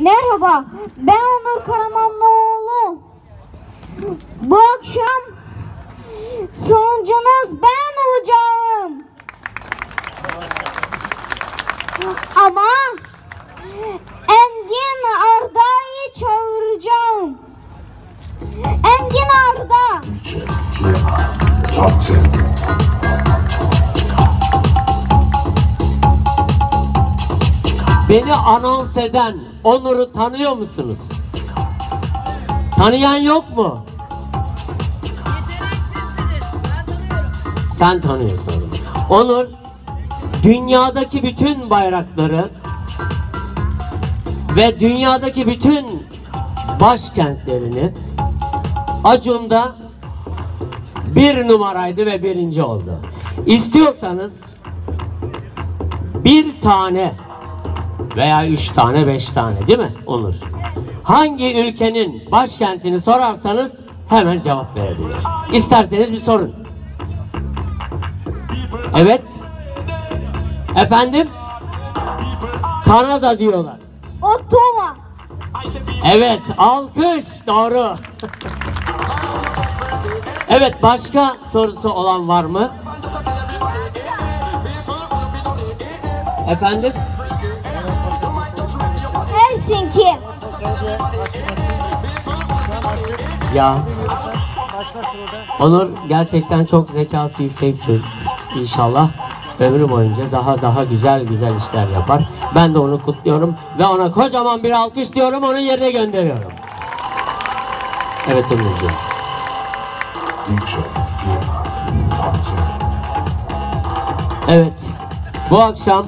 Merhaba, ben Onur Karamanlıoğlu. Bu akşam sunucunuz ben olacağım. Ama Engin Arda'yı çağıracağım. Engin Arda. Top 10. Beni anons eden Onur'u tanıyor musunuz? Tanıyan yok mu? Sen tanıyorsun onu. Onur dünyadaki bütün bayrakları ve dünyadaki bütün başkentlerini Acun'da bir numaraydı ve birinci oldu. İstiyorsanız bir tane veya üç tane beş tane değil mi Onur? Hangi ülkenin başkentini sorarsanız hemen cevap verebilir. İsterseniz bir sorun. Evet. Efendim? Kanada diyorlar. Ottawa. Evet, alkış doğru. evet, başka sorusu olan var mı? Efendim? Helsinki. Ya. Onur gerçekten çok zekası yüksek bir çocuk. İnşallah ömrü boyunca daha daha güzel güzel işler yapar. Ben de onu kutluyorum ve ona kocaman bir alkış diyorum onun yerine gönderiyorum. Evet Onurcuğum. DJ Top 10. Evet. Bu akşam